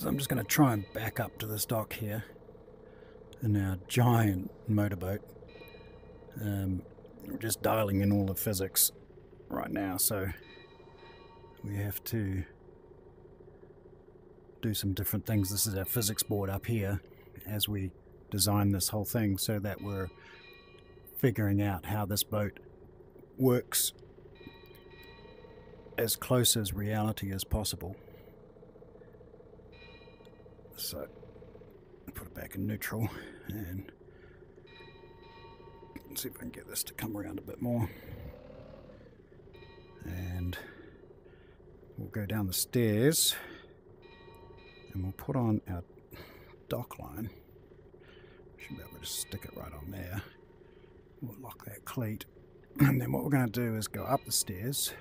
So I'm just going to try and back up to this dock here in our giant motorboat. Um, we're just dialing in all the physics right now, so we have to do some different things. This is our physics board up here as we design this whole thing so that we're figuring out how this boat works as close as reality as possible. So, put it back in neutral and see if I can get this to come around a bit more. And we'll go down the stairs and we'll put on our dock line. Should be able to stick it right on there. We'll lock that cleat. And then what we're going to do is go up the stairs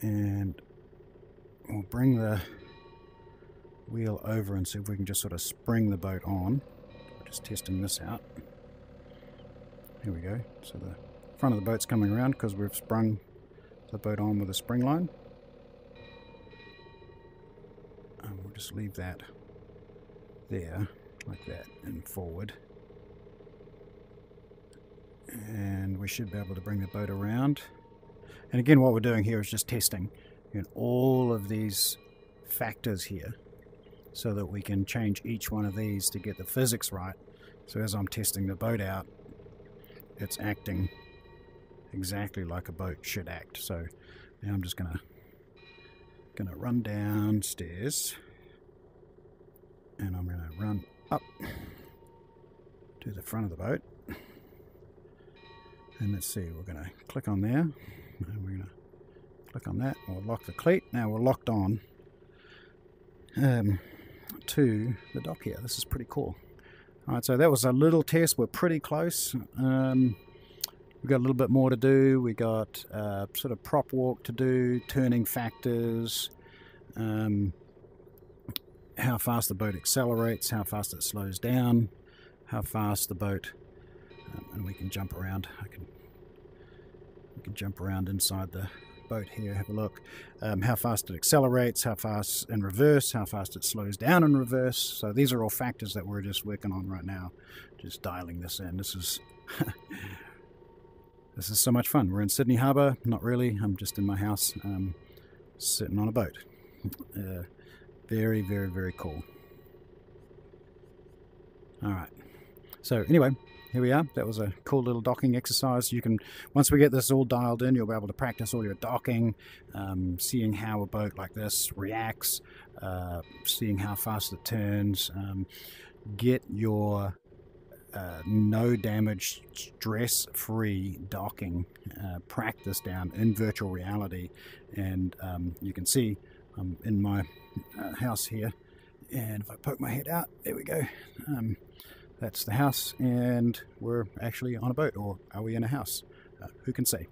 and we'll bring the wheel over and see if we can just sort of spring the boat on. We're Just testing this out. Here we go. So the front of the boat's coming around because we've sprung the boat on with a spring line. And we'll just leave that there, like that, and forward. And we should be able to bring the boat around. And again, what we're doing here is just testing all of these factors here so that we can change each one of these to get the physics right. So as I'm testing the boat out, it's acting exactly like a boat should act. So now I'm just gonna gonna run downstairs and I'm gonna run up to the front of the boat. And let's see, we're gonna click on there and we're gonna click on that. We'll lock the cleat. Now we're locked on um, to the dock here. This is pretty cool. Alright, so that was a little test. We're pretty close. Um, we've got a little bit more to do. We got uh, sort of prop walk to do, turning factors, um, how fast the boat accelerates, how fast it slows down, how fast the boat, um, and we can jump around. I can, we can jump around inside the boat here, have a look. Um, how fast it accelerates, how fast in reverse, how fast it slows down in reverse. So these are all factors that we're just working on right now, just dialing this in. This is this is so much fun. We're in Sydney Harbour. Not really. I'm just in my house, um, sitting on a boat. Uh, very, very, very cool. All right. So anyway, here we are. That was a cool little docking exercise. You can, once we get this all dialed in, you'll be able to practice all your docking, um, seeing how a boat like this reacts, uh, seeing how fast it turns, um, get your uh, no damage, stress free docking uh, practice down in virtual reality. And um, you can see I'm in my uh, house here. And if I poke my head out, there we go. That's the house, and we're actually on a boat, or are we in a house? Uh, who can say?